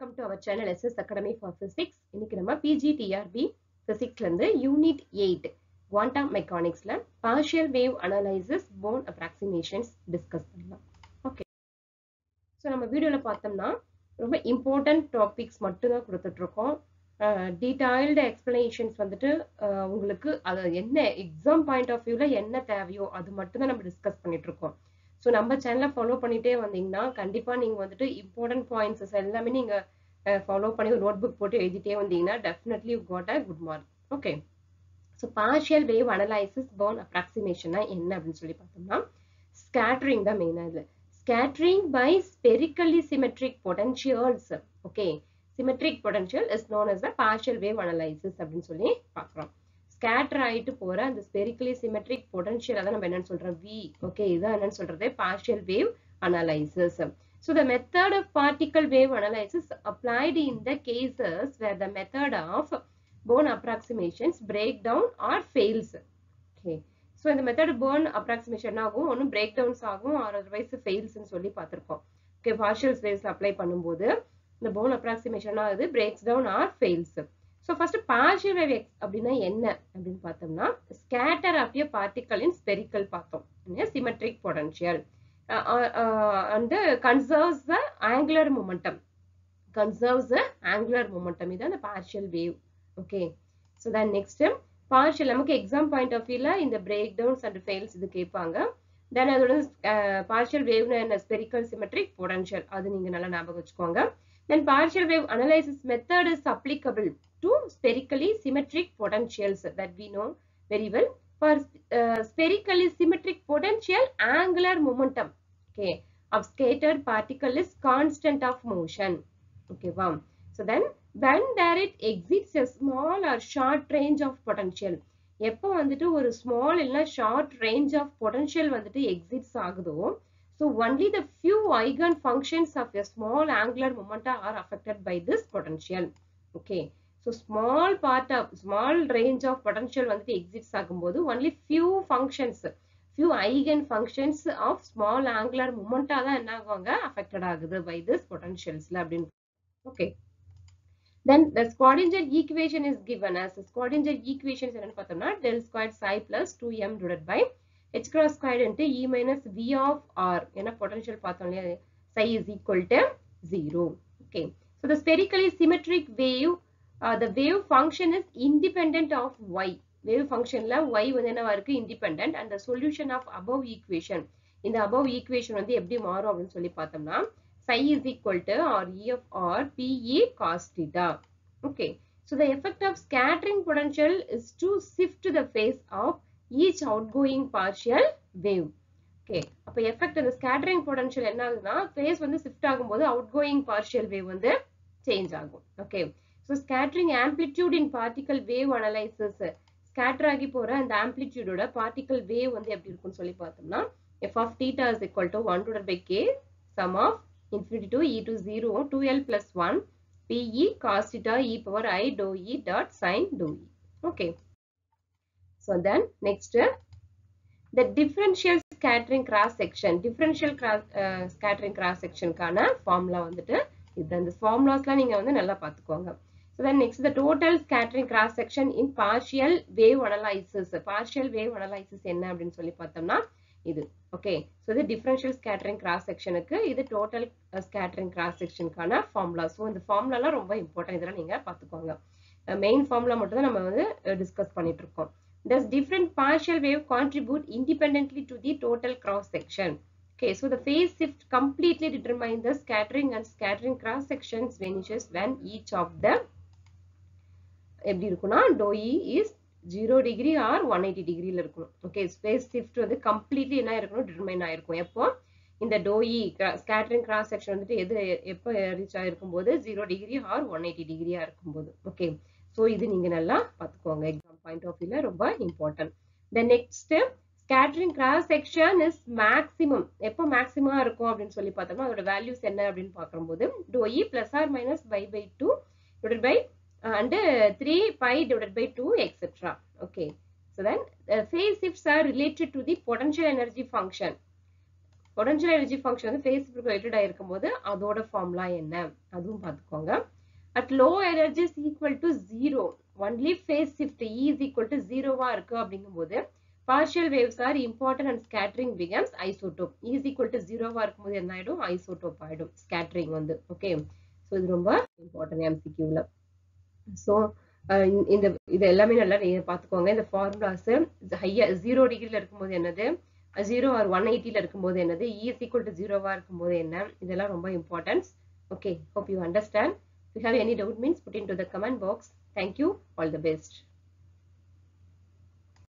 Welcome to our channel SS academy for physics இன்னைக்கு நம்ம PGTRB பிசிக்ஸ்ல இருந்து unit eight quantum மெக்கானிக்ஸ்ல partial wave analysis born approximations discuss பண்ணலாம். Okay so நம்ம வீடியோவில் பார்த்தோம்னா ரொம்ப இம்பார்ட்டன்ட் டாபிக்ஸ் மட்டும்தான் கொடுத்துட்டு இருக்கோம் டீடைல்டு எக்ஸ்பிளனேஷன்ஸ் வந்துட்டு உங்களுக்கு அது என்ன எக்ஸாம் பாயிண்ட் ஆஃப் வியூவில் என்ன தேவையோ அது மட்டும்தான் நம்ம டிஸ்கஸ் பண்ணிட்டு இருக்கோம் ஸோ நம்ம சேனலை ஃபாலோ பண்ணிட்டே வந்தீங்கன்னா கண்டிப்பா நீங்க வந்துட்டு இம்பார்ட்டன்ட் பாயிண்ட்ஸஸ் எல்லாமே நீங்க ஃபாலோ பண்ணி ஒரு நோட் புக் போட்டு எழுதிட்டே வந்தீங்கன்னா definitely you got a good mark okay so partial wave analysis born அப்ராக்சிமேஷனா என்ன அப்படின்னு சொல்லி பார்த்தோம்னா ஸ்கேட்டரிங் தான் மெயினாக இதில் scattering by spherically symmetric potentials okay symmetric potential is known as the partial wave analysis அப்படின்னு சொல்லி பார்க்குறோம். ஸ்கேட்டர் ஆகிட்டு போகிற அந்த ஸ்பெரிக்கலி சிமெட்ரிக் பொட்டன்ஷியல் தான் நம்ம என்னன்னு சொல்றோம்? வி ஓகே இதான் என்னன்னு சொல்கிறது partial wave analysis so the method of particle wave analysis applied in the cases where the method of Born approximations break down or fails. Okay so இந்த method born approximation ஆகும்? ஒன்றும் break downs ஆகும் or otherwise ஃபெயில்ஸ்னு சொல்லி பார்த்துருக்கோம். Okay partial space apply பண்ணும்போது இந்த born approximation ஆகுது? Breaks down or fails so first partial wave X அப்படின்னா என்ன அப்படின்னு பார்த்தோம்னா scatter of a particle in spherical பார்த்தோம் symmetric potential and conserves the angular momentum conserves the angular momentum இதான் the partial wave okay so then next partial நமக்கு exam point of view இந்த breakdowns and fails இது கேட்பாங்க then அதோட partial wave என்ன spherical symmetric potential அது நீங்க நல்லா ஞாபகம் வச்சுக்கோங்க then partial wave analysis method is applicable to spherically symmetric potentials that we know very well for uh, spherically symmetric potential angular momentum okay of scattered particle is constant of motion okay wow so then when there it exits a small or short range of potential எப்போ வந்துட்டு ஒரு small இல்லைன்னா short range of potential வந்துட்டு exits ஆகுதோ so only the few eigen functions of a small angular momenta are affected by this potential okay So small part of small range of potential வந்துட்டு exits ஆகும்போது only few functions few eigen functions of small angular மூமெண்ட்டாக தான் என்ன ஆகுவாங்க affected ஆகுது by this பொட்டன்ஷியல்ஸில் அப்படின்னு okay then the Schrodinger equation is given as Schrodinger equations என்னன்னு பார்த்தோம்னா del square psi plus two M டுடட் by H cross square E minus V of R ஏன்னா potential பார்த்தோம் இல்லையா psi is equal to zero okay so the spherically symmetric wave Uh, the wave function is independent of y. Wave functionல y வந்து என்னவா இருக்கு? And the solution of above equation. இந்த above equation வந்து எப்படி மாறும் அப்படின்னு சொல்லி பார்த்தோம்னா psi is equal to r e of r p e cos theta. Okay. So the effect of scattering potential is to shift the phase of each outgoing partial wave. Okay. அப்ப effect அந்த scattering potential என்ன ஆகுதுன்னா phase வந்து shift ஆகும்போது outgoing partial wave வந்து change ஆகும். Okay. So scattering amplitude in particle wave analysis scatter ஆகி போற அந்த ஆம்பிளிடியூடோட பார்ட்டிக்கல் வேவ் வந்து எப்படி இருக்கும்னு சொல்லி பார்த்தோம்னா F of theta is equal to one divide by K sum of infinity to E to zero two L plus one BE cos theta E power I to E dot sine to E okay so then next the differential scattering cross section differential cross scattering cross செக்ஷனுக்கான formula வந்துட்டு இது அந்த ஃபார்முலாஸ்லாம் நீங்க வந்து நல்லா பார்த்துக்கோங்க. Then next the total scattering cross section in partial wave analysis. Partial wave analysis என்ன அப்படின்னு சொல்லி பார்த்தோம்னா இது ஓகே ஸோ இது டிஃபரன்ஷியல் ஸ்கேட்டரிங் கிராஸ் செக்ஷனுக்கு இது டோட்டல் ஸ்கேட்டரிங் கிராஸ் செக்ஷனுக்கான ஃபார்முலா ஸோ இந்த ஃபார்முலாலாம் ரொம்ப இம்பார்ட்டன்ட் இதெல்லாம் நீங்க பார்த்துக்கோங்க மெயின் ஃபார்முலா மட்டும் தான் நம்ம வந்து டிஸ்கஸ் பண்ணிட்டு இருக்கோம் Does different partial wave contribute independently to the total cross section? Okay, so the phase shift completely determine the scattering and scattering cross sections vanishes when each of the எப்படி இருக்குன்னா டோஇ is zero degree or one eighty டிகிரியில் இருக்கணும். Okay space shift வந்து completely என்ன இருக்கணும் determine ஆயிருக்கும். எப்போ? இந்த டோஇ ஸ்கேட்டரிங் கிராஸ் செக்ஷன் வந்துட்டு எது எப்போ ரீச் ஆகிருக்கும் போது zero degree or one eighty டிகிரியா இருக்கும்போது. ஓகே ஸோ இது நீங்கள் நல்லா பார்த்துக்கோங்க. எக்ஸாம் பாயிண்ட் ஆஃப் வியூல ரொம்ப important the next scattering cross section is maximum எப்போ மேக்ஸிமா இருக்கும் அப்படின்னு சொல்லி பார்த்தோம்னா அதோட வேல்யூஸ் என்ன அப்படின்னு பார்க்கும்போது டோஇ plus or minus pi by two divide by and uh, 3 pi divided by 2 etc okay. So then uh, phase shifts are related to the potential energy function. Potential energy function வந்து ஃபேஸ் ரிலேட்டட் ஆயிருக்கும் போது அதோட formula என்ன? அதுவும் பார்த்துக்கோங்க. At low energy is equal to zero only phase shift E is equal to ஜீரோவா இருக்கு அப்படிங்கும்போது partial waves are important and scattering becomes isotope is equal to ஜீரோவா இருக்கும்போது என்ன ஆயிடும்? ஐசோட்டோப் ஆயிடும். ஸ்கேட்டரிங் வந்து. ஓகே ஸோ இது ரொம்ப இம்பார்ட்டன்ட் எம்சிக்யூல ஸோ uh, இந்த இது எல்லாமே நல்லா நீங்க பாத்துக்கோங்க. இந்த ஃபார்முலாஸ் ஹையா ஜீரோ டிகிரில இருக்கும்போது என்னது? ஜீரோ ஆர் ஒன் எயிட்டில இருக்கும்போது என்னது? இஎஸ் ஈக்குவல் டு ஜீரோவா இருக்கும்போது என்ன? இதெல்லாம் ரொம்ப importance okay hope you understand if you have any doubt means put into the comment box. Thank you. All the best.